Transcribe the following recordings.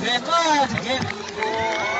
record him. Wow.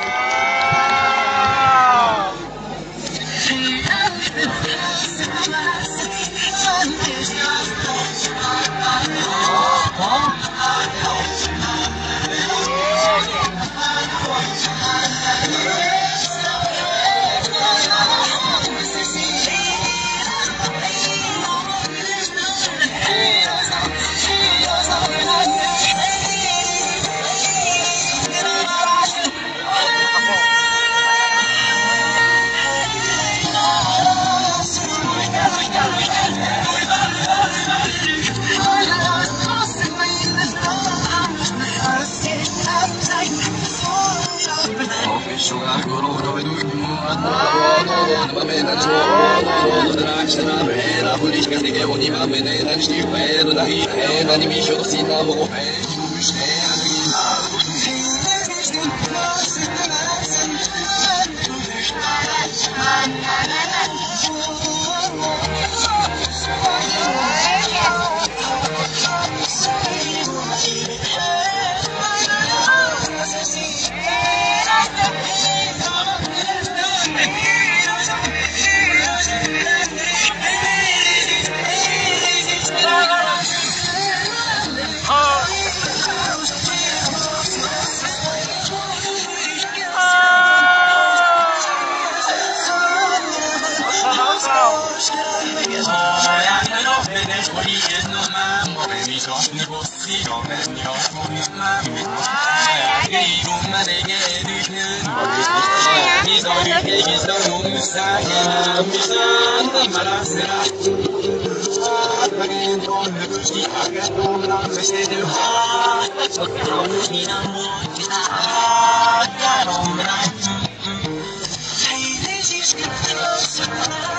Sura Guru Govindu Namame Natsu Guru Hey, this is good.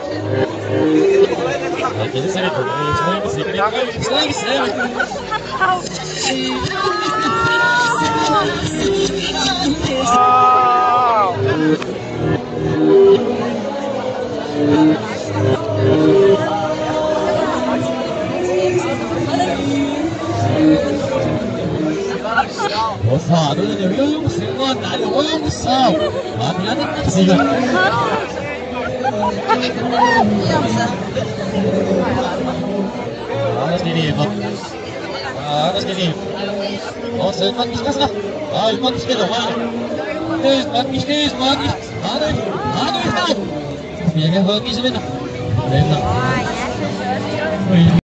我操！都是你们又用不习惯，哪里我用不上，啊！你那那不行。Alles gegeben. Alles gegeben. Und es hat nicht das Ah, ich konnte es wieder. Stehst, mag nicht, stehst, mag nicht. Hade ich, hade ich, hade ich. Wir gehören diese Winner. Winner.